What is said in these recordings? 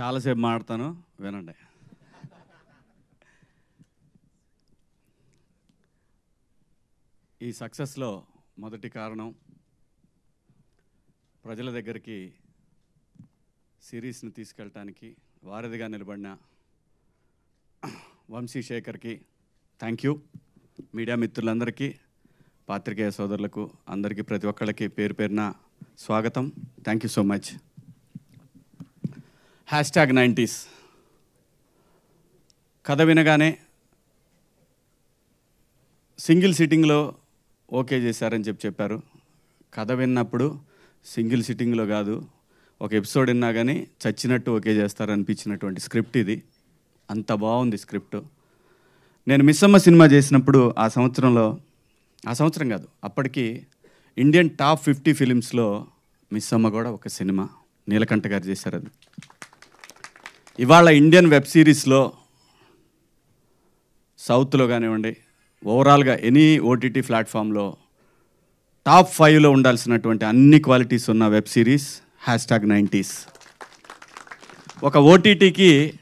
చాలాసేపు మాడతాను వినండి. ఈ సక్సెస్లో మొదటి కారణం ప్రజల దగ్గరికి సిరీస్ని తీసుకెళ్ళటానికి వారధిగా నిలబడిన వంశీశేఖర్కి థ్యాంక్ యూ మీడియా మిత్రులందరికీ పాత్రికేయ సోదరులకు అందరికీ ప్రతి ఒక్కళ్ళకి పేరు పేరున స్వాగతం. Thank you so much hashtag nineties కథ వినగానే సింగిల్ సిట్టింగ్లో ఓకే చేశారని చెప్పి చెప్పారు. కథ విన్నప్పుడు సింగిల్ సిట్టింగ్లో కాదు ఒక ఎపిసోడ్ విన్నా కానీ చచ్చినట్టు ఓకే చేస్తారనిపించినటువంటి స్క్రిప్ట్ ఇది. అంత బాగుంది స్క్రిప్ట్. నేను మిస్సమ్మ సినిమా చేసినప్పుడు ఆ సంవత్సరంలో ఆ సంవత్సరం కాదు అప్పటికి ఇండియన్ టాప్ ఫిఫ్టీ ఫిలిమ్స్లో మిస్సమ్మ కూడా ఒక సినిమా నీలకంఠ గారు చేశారు అది ఇవాళ ఇండియన్ వెబ్ సిరీస్లో సౌత్లో కానివ్వండి ఓవరాల్గా ఎనీ ఓటీటీ ప్లాట్ఫామ్లో టాప్ ఫైవ్లో ఉండాల్సినటువంటి అన్ని క్వాలిటీస్ ఉన్న web series hashtag nineties. ఒక ఓటీటీకి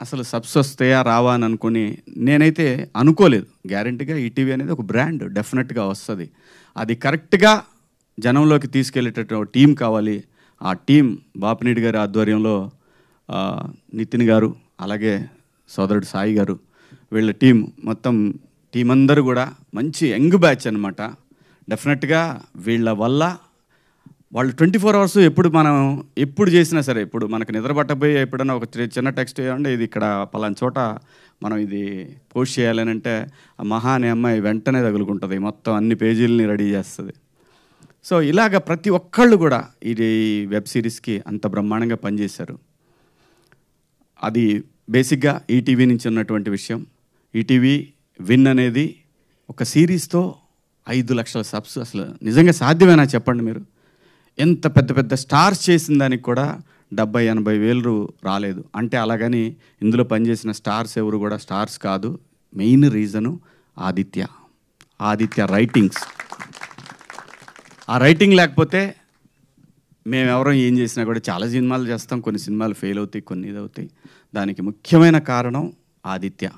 అసలు సబ్స్ వస్తాయా రావా అని అనుకుని నేనైతే అనుకోలేదు. గ్యారంటీగా ఈటీవీ అనేది ఒక బ్రాండ్ డెఫినెట్గా వస్తుంది. అది కరెక్ట్గా జనంలోకి తీసుకెళ్ళేటటువంటి టీం కావాలి. ఆ టీం బాపినీడి గారి ఆధ్వర్యంలో నితిన్ గారు అలాగే సోదరుడు సాయి గారు వీళ్ళ టీం మొత్తం టీం అందరూ కూడా మంచి యంగ్ బ్యాచ్ అనమాట డెఫినెట్గా వీళ్ళ వల్ల వాళ్ళు ట్వంటీ ఫోర్ అవర్స్ ఎప్పుడు మనం ఎప్పుడు చేసినా సరే ఇప్పుడు మనకు నిద్ర పట్టబోయి ఎప్పుడైనా ఒక చి- చిన్న టెక్స్ట్ ఏమంటే ఇది ఇక్కడ పలానా చోట మనం ఇది పోస్ట్ చేయాలని అంటే ఆ మహా అనే అమ్మాయి వెంటనే తగులుకుంటుంది మొత్తం అన్ని పేజీలని రెడీ చేస్తుంది. సో ఇలాగ ప్రతి ఒక్కళ్ళు కూడా ఇది వెబ్ సిరీస్కి అంత బ్రహ్మాండంగా పనిచేశారు. అది బేసిక్గా ఈటీవీ నుంచి ఉన్నటువంటి విషయం. ఈటీవీ విన్ అనేది ఒక సిరీస్తో ఐదు లక్షల సబ్స్ అసలు నిజంగా సాధ్యమేనా చెప్పండి మీరు? ఎంత పెద్ద పెద్ద స్టార్స్ చేసిన దానికి కూడా డెబ్బై ఎనభై వేలు రాలేదు. అంటే అలాగని ఇందులో పనిచేసిన స్టార్స్ ఎవరు కూడా స్టార్స్ కాదు. Main reason Aditya. Aditya writings. ఆ రైటింగ్ లేకపోతే మేము ఏం చేసినా కూడా చాలా సినిమాలు చేస్తాం. కొన్ని సినిమాలు ఫెయిల్ అవుతాయి కొన్ని ఇది అవుతాయి. దానికి ముఖ్యమైన కారణం ఆదిత్య.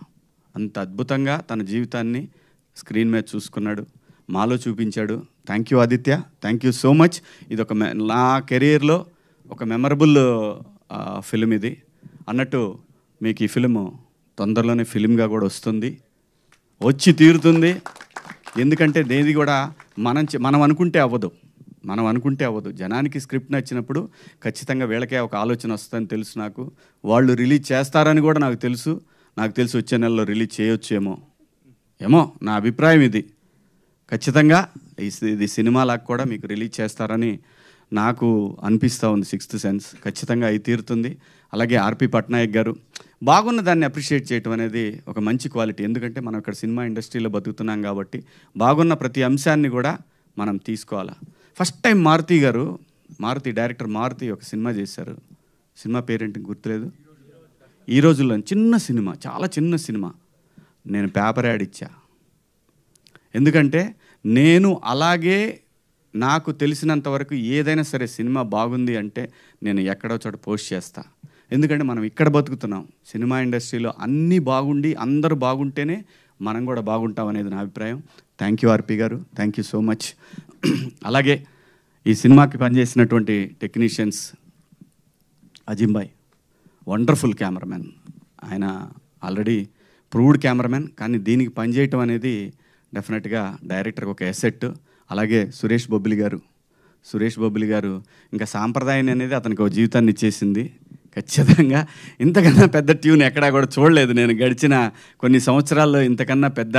అంత అద్భుతంగా తన జీవితాన్ని స్క్రీన్ మీద చూసుకున్నాడు మాలో చూపించాడు. Thank you Aditya. Thank you so much ఇది ఒక మె- నా కెరీర్లో ఒక మెమరబుల్ ఫిలిం ఇది. అన్నట్టు మీకు ఈ ఫిలిం తొందరలోనే ఫిలింగా కూడా వస్తుంది. వచ్చి తీరుతుంది. ఎందుకంటే దేది కూడా మనం మనం అనుకుంటే అవ్వదు. మనం అనుకుంటే అవ్వదు. జనానికి స్క్రిప్ట్ నచ్చినప్పుడు ఖచ్చితంగా వీళ్ళకే ఒక ఆలోచన వస్తుందని తెలుసు నాకు. వాళ్ళు రిలీజ్ చేస్తారని కూడా నాకు తెలుసు. నాకు తెలిసి వచ్చే నెలలో రిలీజ్ చేయొచ్చేమో ఏమో. నా అభిప్రాయం ఇది. ఖచ్చితంగా ఈ ఇది సినిమాలకు కూడా మీకు రిలీజ్ చేస్తారని నాకు అనిపిస్తూ ఉంది సిక్స్త్ సెన్స్. ఖచ్చితంగా అయి తీరుతుంది. అలాగే ఆర్పి పట్నాయక్ గారు బాగున్న దాన్ని అప్రిషియేట్ చేయటం అనేది ఒక మంచి క్వాలిటీ. ఎందుకంటే మనం ఇక్కడ సినిమా ఇండస్ట్రీలో బతుకుతున్నాం కాబట్టి బాగున్న ప్రతి అంశాన్ని కూడా మనం తీసుకోవాలా. ఫస్ట్ టైం మారుతి గారు మారుతి డైరెక్టర్ మారుతి ఒక సినిమా చేశారు. సినిమా పేరేంటి గుర్తులేదు. ఈ రోజుల్లో చిన్న సినిమా చాలా చిన్న సినిమా. నేను పేపర్ యాడ్ ఇచ్చా. ఎందుకంటే నేను అలాగే నాకు తెలిసినంత వరకు ఏదైనా సరే సినిమా బాగుంది అంటే నేను ఎక్కడో చోట పోస్ట్ చేస్తా. ఎందుకంటే మనం ఇక్కడ బతుకుతున్నాం. సినిమా ఇండస్ట్రీలో అన్నీ బాగుండి అందరూ బాగుంటేనే మనం కూడా బాగుంటాం అనేది నా అభిప్రాయం. థ్యాంక్ యూ ఆర్పి గారు. థ్యాంక్ యూ సో మచ్ అలాగే ఈ సినిమాకి పనిచేసినటువంటి టెక్నీషియన్స్ అజింబాయ్ వండర్ఫుల్ కెమెరామెన్. ఆయన ఆల్రెడీ ప్రూవ్డ్ కెమెరామెన్ కానీ దీనికి పనిచేయటం అనేది డెఫినెట్గా డైరెక్టర్కి ఒక ఎసెట్. అలాగే సురేష్ బొబ్బిలి గారు సురేష్ బొబ్బిలి గారు ఇంకా సాంప్రదాయం అనేది అతనికి ఒక జీవితాన్ని ఇచ్చేసింది. ఖచ్చితంగా. ఇంతకన్నా పెద్ద ట్యూన్ ఎక్కడా కూడా చూడలేదు నేను. గడిచిన కొన్ని సంవత్సరాల్లో ఇంతకన్నా పెద్ద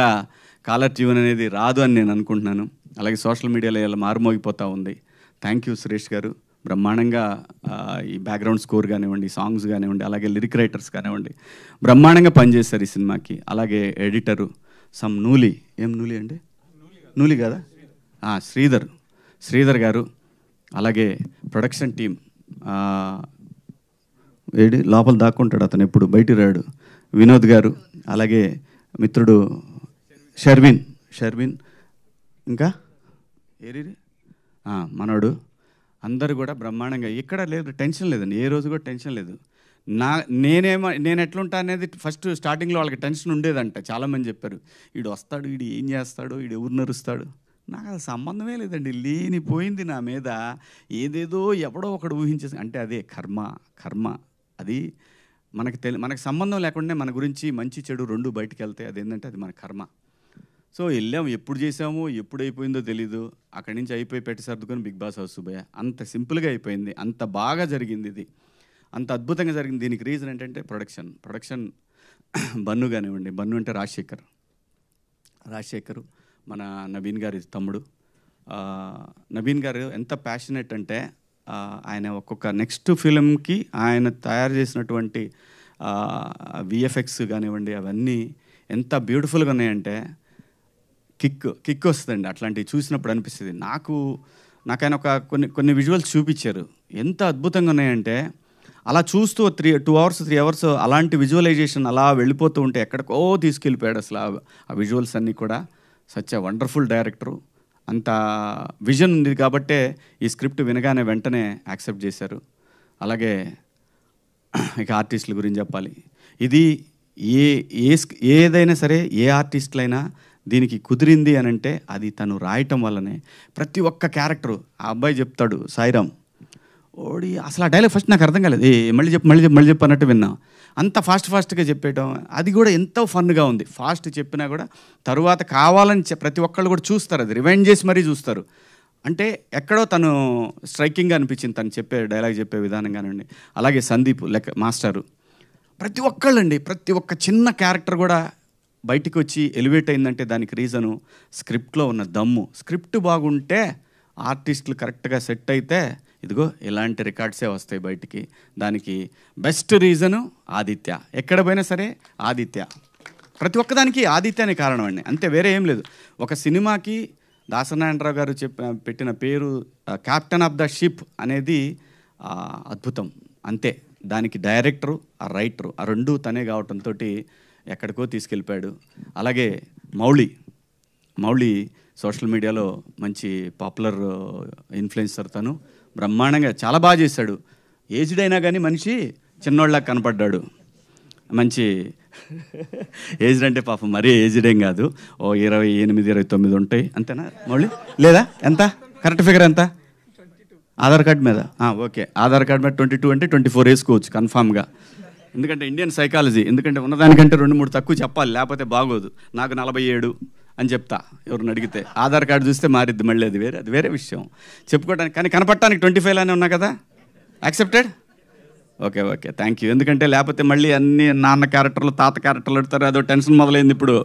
కాలర్ ట్యూన్ అనేది రాదు అని నేను అనుకుంటున్నాను. అలాగే సోషల్ మీడియాలో ఇలా మారుమోగిపోతూ ఉంది. థ్యాంక్ యూ సురేష్ గారు. బ్రహ్మాండంగా ఈ బ్యాక్గ్రౌండ్ స్కోర్ కానివ్వండి సాంగ్స్ కానివ్వండి అలాగే లిరిక్ రైటర్స్ కానివ్వండి బ్రహ్మాండంగా పనిచేశారు ఈ సినిమాకి. అలాగే ఎడిటరు సమ్ నూలి. ఏం నూలి అండి? నూలి కదా? శ్రీధర్. శ్రీధర్ గారు. అలాగే ప్రొడక్షన్ టీం ఏడి లోపల దాక్కుంటాడు అతను ఎప్పుడు బయటికి రాడు. వినోద్ గారు అలాగే మిత్రుడు షర్విన్ షర్విన్ ఇంకా? ఏరి మనోడు. అందరు కూడా బ్రహ్మాండంగా ఎక్కడ లేదు టెన్షన్ లేదండి. ఏ రోజు కూడా టెన్షన్ లేదు. నా నేనేమో నేను ఎట్లుంటా అనేది ఫస్ట్ స్టార్టింగ్లో వాళ్ళకి టెన్షన్ ఉండేదంట. చాలామంది చెప్పారు వీడు వస్తాడు వీడు ఏం చేస్తాడు వీడు ఎవరు నరుస్తాడు? నాకు అది సంబంధమే లేదండి. లేనిపోయింది నా మీద. ఏదేదో ఎవడో ఒకడు ఊహించేసి అంటే అదే కర్మ కర్మ. అది మనకు తెలి మనకు సంబంధం లేకుండా మన గురించి మంచి చెడు రెండు బయటికి వెళ్తాయి అదేంటంటే అది మన కర్మ. సో వెళ్ళాము ఎప్పుడు చేసాము ఎప్పుడు అయిపోయిందో తెలీదు. అక్కడి నుంచి అయిపోయి పెట్టి సర్దుకొని బిగ్ బాస్ హౌస్ సుబ్బయ్య అంత సింపుల్గా అయిపోయింది. అంత బాగా జరిగింది ఇది. అంత అద్భుతంగా జరిగింది. దీనికి రీజన్ ఏంటంటే ప్రొడక్షన్. ప్రొడక్షన్ బన్ను కానివ్వండి. బన్ను అంటే రాజశేఖర్. రాజశేఖర్ మన నవీన్ గారి తమ్ముడు. నవీన్ గారు ఎంత ప్యాషనెట్ అంటే ఆయన ఒక్కొక్క నెక్స్ట్ ఫిలింకి ఆయన తయారు చేసినటువంటి విఎఫ్ఎక్స్ కానివ్వండి అవన్నీ ఎంత బ్యూటిఫుల్గా ఉన్నాయంటే కిక్ కిక్ వస్తుందండి. అట్లాంటివి చూసినప్పుడు అనిపిస్తుంది. నాకు నాకు ఆయన ఒక కొన్ని కొన్ని విజువల్స్ చూపించారు. ఎంత అద్భుతంగా ఉన్నాయంటే అలా చూస్తూ three two hours three hours అలాంటి విజువలైజేషన్ అలా వెళ్ళిపోతూ ఉంటే ఎక్కడికో తీసుకెళ్ళిపోయాడు అసలు ఆ- విజువల్స్ అన్నీ కూడా. Such wonderful director. అంత విజన్ ఉంది కాబట్టే ఈ స్క్రిప్ట్ వినగానే వెంటనే యాక్సెప్ట్ చేశారు. అలాగే ఇక ఆర్టిస్టుల గురించి చెప్పాలి. ఇది ఏ ఏ ఏదైనా సరే ఏ ఆర్టిస్టులైనా దీనికి కుదిరింది అని అంటే అది తను రాయటం వల్లనే ప్రతి ఒక్క క్యారెక్టరు ఆ అబ్బాయి చెప్తాడు సాయిరామ్ ఓడి అసలు ఆ డైలాగ్ ఫస్ట్ నాకు అర్థం కాలేదు. ఏ మళ్ళీ చెప్పు మళ్ళీ చెప్పు మళ్ళీ చెప్పు అన్నట్టు విన్నా. అంత ఫాస్ట్ ఫాస్ట్గా చెప్పేయటం అది కూడా ఎంతో ఫన్గా ఉంది. ఫాస్ట్ చెప్పినా కూడా తరువాత కావాలని ప్రతి ఒక్కళ్ళు కూడా చూస్తారు అది. రివైండ్ చేసి మరీ చూస్తారు. అంటే ఎక్కడో తను స్ట్రైకింగ్గా అనిపించింది తను చెప్పే డైలాగ్ చెప్పే విధానం కానివ్వండి. అలాగే సందీప్ లెక్క మాస్టరు. ప్రతి ఒక్కళ్ళండి ప్రతి ఒక్క చిన్న క్యారెక్టర్ కూడా బయటికి వచ్చి ఎలివేట్ అయిందంటే దానికి రీజను స్క్రిప్ట్లో ఉన్న దమ్ము. స్క్రిప్ట్ బాగుంటే ఆర్టిస్టులు కరెక్ట్గా సెట్ అయితే ఇదిగో ఇలాంటి రికార్డ్సే వస్తాయి బయటికి. దానికి బెస్ట్ రీజను ఆదిత్య. ఎక్కడ పోయినా సరే ఆదిత్య. ప్రతి ఒక్కదానికి ఆదిత్యనే కారణం అండి. అంతే వేరే ఏం లేదు. ఒక సినిమాకి దాసనారాయణరావు గారు చెప్ప పెట్టిన పేరు క్యాప్టెన్ ఆఫ్ ద షిప్ అనేది అద్భుతం. అంతే. దానికి డైరెక్టరు ఆ రైటరు ఆ రెండు తనే కావటంతో ఎక్కడికో తీసుకెళ్ళిపోయాడు. అలాగే మౌళి. మౌళి సోషల్ మీడియాలో మంచి పాపులర్ ఇన్ఫ్లుయెన్సర్ తను. బ్రహ్మాండంగా చాలా బాగా చేశాడు. ఏజ్డ్ అయినా కానీ మనిషి చిన్నోళ్ళకి కనపడ్డాడు. మంచి ఏజ్డ్ అంటే పాపం మరీ ఏజ్డ్ ఏం కాదు. ఓ ఇరవై ఎనిమిది ఇరవై తొమ్మిది ఉంటాయి. అంతేనా మళ్ళీ లేదా? ఎంత? కరెక్ట్ ఫిగర్ ఎంత? ఆధార్ కార్డ్ మీద. ఓకే. ఆధార్ కార్డ్ మీద ట్వంటీ టూ అంటే ట్వంటీ ఫోర్ వేసుకోవచ్చు కన్ఫామ్గా. ఎందుకంటే ఇండియన్ సైకాలజీ ఎందుకంటే ఉన్నదానికంటే రెండు మూడు తక్కువ చెప్పాలి లేకపోతే బాగోదు. నాకు నలభై ఏడు. అని చెప్తా ఎవరిని అడిగితే. ఆధార్ కార్డు చూస్తే మారిద్ది మళ్ళీ అది వేరే అది వేరే విషయం. చెప్పుకోవడానికి కానీ కనపడటానికి ట్వంటీ ఫైవ్ అనే ఉన్నా కదా? Accepted okay okay thank you ఎందుకంటే లేకపోతే మళ్ళీ అన్ని నాన్న క్యారెక్టర్లు తాత క్యారెక్టర్లు పెడతారు అదో టెన్షన్ మొదలైంది ఇప్పుడు.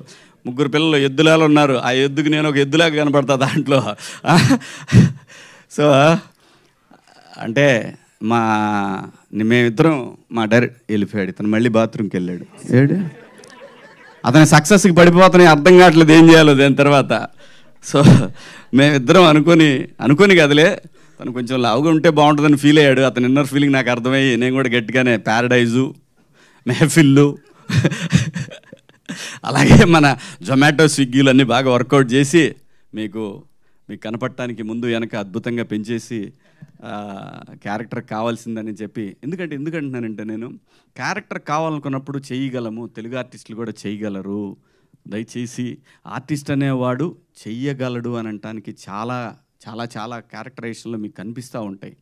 ముగ్గురు పిల్లలు ఎద్దులాగా ఉన్నారు. ఆ ఎద్దుకు నేను ఒక ఎద్దులాగా కనపడతా దాంట్లో. సో అంటే మా మేమిద్దరం మా డైరెక్ట్ వెళ్ళిపోయాడు. ఇతను మళ్ళీ బాత్రూమ్కి వెళ్ళాడు. ఏడు? అతని సక్సెస్కి పడిపోతున్నాయి అర్థం కావట్లేదు ఏం చేయాలో దాని తర్వాత. సో మేమిద్దరం అనుకొని అనుకొని కదలే. తను కొంచెం లావుగా ఉంటే బాగుంటుందని ఫీల్ అయ్యాడు. అతని ఇన్నర్ ఫీలింగ్ నాకు అర్థమయ్యి నేను కూడా గట్టిగానే ప్యారడైజు మెహఫిల్లు అలాగే మన జొమాటో స్విగ్గీలు అన్నీ బాగా వర్కౌట్ చేసి మీకు మీకు కనపడటానికి ముందు వెనక అద్భుతంగా పెంచేసి క్యారెక్టర్ కావాల్సిందని చెప్పి ఎందుకంటే ఎందుకంటున్నానంటే నేను క్యారెక్టర్ కావాలనుకున్నప్పుడు చేయగలము తెలుగు ఆర్టిస్టులు కూడా చేయగలరు. దయచేసి ఆర్టిస్ట్ అనేవాడు చెయ్యగలడు అని అనటానికి చాలా చాలా చాలా క్యారెక్టరైజేషన్లో మీకు కనిపిస్తూ ఉంటాయి.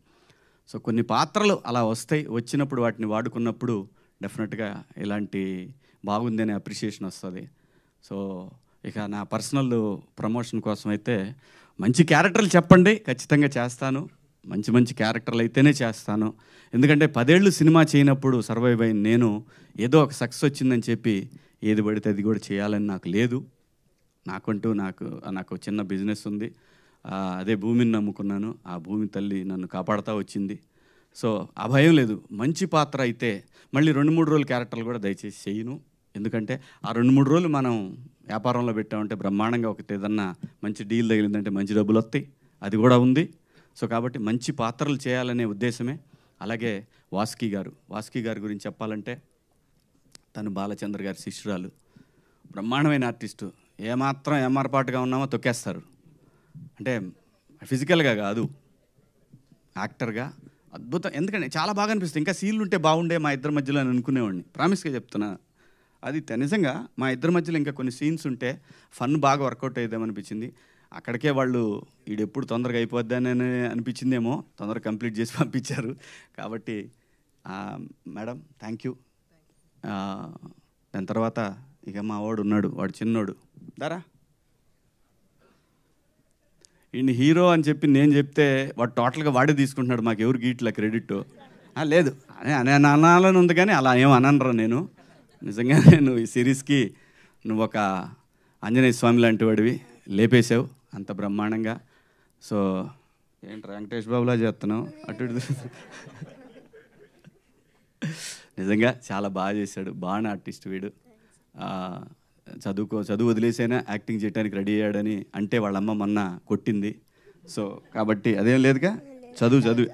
సో కొన్ని పాత్రలు అలా వస్తాయి వచ్చినప్పుడు వాటిని వాడుకున్నప్పుడు డెఫినెట్గా ఇలాంటి బాగుంది అనే అప్రిషియేషన్ వస్తుంది. సో ఇక నా పర్సనల్ ప్రమోషన్ కోసం అయితే మంచి క్యారెక్టర్లు చెప్పండి ఖచ్చితంగా చేస్తాను. మంచి మంచి క్యారెక్టర్లు అయితేనే చేస్తాను. ఎందుకంటే పదేళ్ళు సినిమా చేయనప్పుడు సర్వైవ్ అయిన నేను ఏదో ఒక సక్సెస్ వచ్చిందని చెప్పి ఏది పడితే అది కూడా చేయాలని నాకు లేదు. నాకంటూ నాకు నాకు చిన్న బిజినెస్ ఉంది. అదే భూమిని నమ్ముకున్నాను. ఆ భూమి తల్లి నన్ను కాపాడుతూ వచ్చింది. సో ఆ భయం లేదు. మంచి పాత్ర అయితే మళ్ళీ రెండు మూడు రోజులు క్యారెక్టర్లు కూడా దయచేసి చేయను. ఎందుకంటే ఆ రెండు మూడు రోజులు మనం వ్యాపారంలో పెట్టామంటే బ్రహ్మాండంగా ఒకటి ఏదన్నా మంచి డీల్ తగిలిందంటే మంచి డబ్బులు వస్తాయి. అది కూడా ఉంది. సో కాబట్టి మంచి పాత్రలు చేయాలనే ఉద్దేశమే. అలాగే వాస్కి గారు వాస్కి గారి గురించి చెప్పాలంటే తను బాలచంద్ర గారి శిష్యురాలు బ్రహ్మాండమైన ఆర్టిస్టు. ఏమాత్రం ఏమార్పాటుగా ఉన్నామో తొక్కేస్తారు. అంటే ఫిజికల్గా కాదు యాక్టర్గా అద్భుతం. ఎందుకంటే చాలా బాగా అనిపిస్తుంది. ఇంకా సీన్లు ఉంటే బాగుండే మా ఇద్దరి మధ్యలో అని అనుకునేవాడిని. ప్రామిస్గా చెప్తున్నా. అది నిజంగా మా ఇద్దరి మధ్యలో ఇంకా కొన్ని సీన్స్ ఉంటే ఫన్ బాగా వర్కౌట్ అయ్యేదేమనిపించింది. అక్కడికే వాళ్ళు ఈడు తొందరగా అయిపోద్దని అనిపించిందేమో తొందరగా కంప్లీట్ చేసి పంపించారు. కాబట్టి మేడం థ్యాంక్ యూ దాని తర్వాత ఇక మా వాడు ఉన్నాడు వాడు చిన్నోడు. దారా? ఈయన హీరో అని చెప్పి నేను చెప్తే వాడు టోటల్గా వాడే తీసుకుంటున్నాడు మాకు ఎవరు గీట్ల క్రెడిట్. లేదు. అనే అనే అనాలని ఉంది కానీ అలా ఏం అననరా నేను. నిజంగా నేను ఈ సిరీస్కి నువ్వు ఒక ఆంజనేయ స్వామి లాంటి వాడివి. లేపేశావు. అంత బ్రహ్మాండంగా. సో ఏంటి వెంకటేష్ బాబులా చేస్తున్నాం అటు ఇటు నిజంగా చాలా బాగా చేశాడు. బాగా ఆర్టిస్ట్ వీడు. చదువుకో చదువు వదిలేసైనా యాక్టింగ్ చేయడానికి రెడీ అయ్యాడని అంటే వాళ్ళమ్మ మొన్న కొట్టింది. సో కాబట్టి అదేం లేదుగా? చదువు చదువు.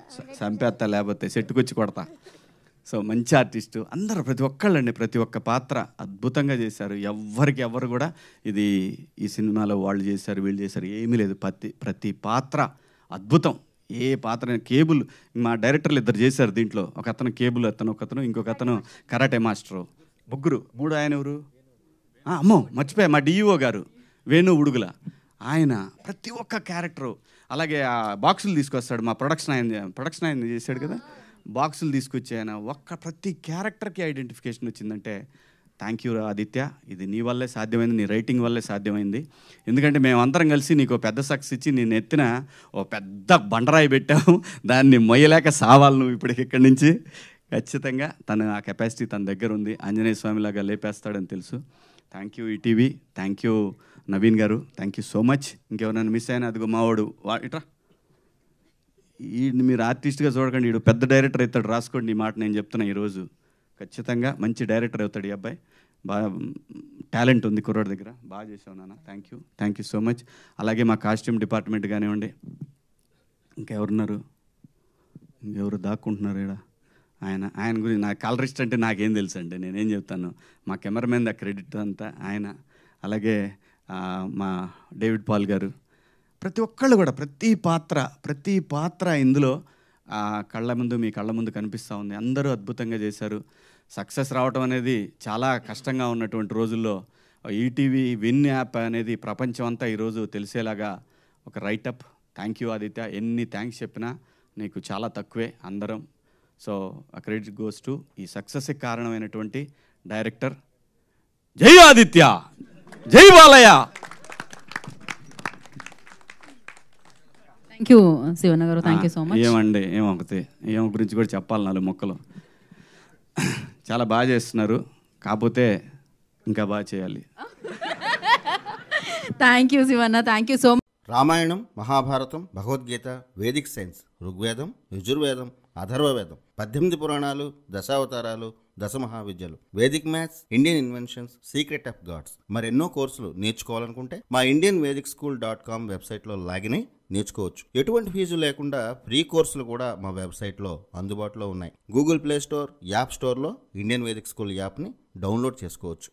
చంపేస్తా లేకపోతే సెట్టుకొచ్చి కొడతా. సో మంచి ఆర్టిస్టు. అందరూ ప్రతి ఒక్కళ్ళండి ప్రతి ఒక్క పాత్ర అద్భుతంగా చేశారు. ఎవ్వరికి ఎవ్వరు కూడా ఇది ఈ సినిమాలో వాళ్ళు చేశారు వీళ్ళు చేశారు ఏమీ లేదు. ప్రతి ప్రతి పాత్ర అద్భుతం. ఏ పాత్ర కేబుల్ మా డైరెక్టర్లు ఇద్దరు చేశారు దీంట్లో. ఒక అతను కేబుల్ అతను ఒక అతను ఇంకొక అతను కరాటే మాస్టరు. ముగ్గురు. మూడు ఆయన ఎవరు? అమ్మో మర్చిపోయా. మా డిఈఓ గారు వేణు ఉడుగుల. ఆయన ప్రతి ఒక్క క్యారెక్టరు. అలాగే ఆ బాక్సులు తీసుకొస్తాడు మా ప్రొడక్షన్ ఆయన ప్రొడక్షన్ ఆయన చేశాడు కదా. బాక్సులు తీసుకొచ్చి ఆయన ఒక్క ప్రతి క్యారెక్టర్కి ఐడెంటిఫికేషన్ వచ్చిందంటే థ్యాంక్ యూ ఆదిత్య ఇది నీ వల్లే సాధ్యమైంది నీ రైటింగ్ వల్లే సాధ్యమైంది. ఎందుకంటే మేమందరం కలిసి నీకు పెద్ద సక్సెస్ ఇచ్చి నేను ఎత్తిన ఓ పెద్ద బండరాయి పెట్టాము. దాన్ని మొయ్యలేక సావాలి నువ్వు ఇప్పటికి ఇక్కడి నుంచి. ఖచ్చితంగా తన ఆ కెపాసిటీ తన దగ్గర ఉంది. ఆంజనేయ స్వామిలాగా లేపేస్తాడని తెలుసు. Thank you ETV thank you Naveen garu thank you so much. ఇంకెవరైనా మిస్ అయినా అదిగో మావాడు వా ఇట్రా. వీడిని మీరు ఆర్టిస్ట్గా చూడకండి వీడు పెద్ద డైరెక్టర్ అవుతాడు రాసుకోండి ఈ మాట నేను చెప్తున్నా ఈరోజు ఖచ్చితంగా మంచి డైరెక్టర్ అవుతాడు ఈ అబ్బాయి. బాగా టాలెంట్ ఉంది కుర్రోడి దగ్గర. బాగా చేసావు నాన్న. Thank you thank you so much అలాగే మా కాస్ట్యూమ్ డిపార్ట్మెంట్ కానివ్వండి. ఇంకెవరున్నారు? ఇంకెవరు దాక్కుంటున్నారు ఇక్కడ ఆయన ఆయన గురించి నా కలరిస్ట్ అంటే నాకేం తెలుసు అండి నేనేం చెప్తాను. మా కెమెరామెన్ ద క్రెడిట్ అంతా ఆయన. అలాగే మా డేవిడ్ పాల్ గారు. ప్రతి ఒక్కళ్ళు కూడా ప్రతి పాత్ర ప్రతి పాత్ర ఇందులో కళ్ళ ముందు మీ కళ్ళ ముందు కనిపిస్తూ ఉంది. అందరూ అద్భుతంగా చేశారు. సక్సెస్ రావటం అనేది చాలా కష్టంగా ఉన్నటువంటి రోజుల్లో ఈటీవీ విన్ యాప్ అనేది ప్రపంచం అంతా ఈరోజు తెలిసేలాగా ఒక రైటప్ థ్యాంక్ యూ ఆదిత్య. ఎన్ని థ్యాంక్స్ చెప్పినా నీకు చాలా తక్కువే అందరం. సో ఆ క్రెడిట్ గోస్ టు ఈ సక్సెస్కి కారణమైనటువంటి డైరెక్టర్ జై ఆదిత్య! జై బాలయ్య! థ్యాంక్ యూ శివన్న గారు థ్యాంక్ యూ సో మచ్ ఏమండి ఏమొకటి ఏమో గురించి కూడా చెప్పాలి నాలుగు మొక్కలు. చాలా బాగా చేస్తున్నారు కాకపోతే ఇంకా బాగా చేయాలి. Thank you Shivanna thank you so Ramayanam Mahabharatam Bhagavadgita vedic science Rigvedam Yajurvedam Atharvavedam పద్దెనిమిది పురాణాలు దశావతారాలు దశ మహావిద్యలు vedic maths Indian inventions secret of gods. మరెన్నో కోర్సులు నేర్చుకోవాలనుకుంటే మా Indian vedic school dot com వెబ్సైట్లో లాగిన్ అయి నేర్చుకోవచ్చు. ఎటువంటి ఫీజు లేకుండా ఫ్రీ కోర్సులు కూడా మా వెబ్సైట్లో అందుబాటులో ఉన్నాయి. గూగుల్ ప్లే స్టోర్ యాప్ స్టోర్లో ఇండియన్ వేదిక్ స్కూల్ యాప్ని డౌన్లోడ్ చేసుకోవచ్చు.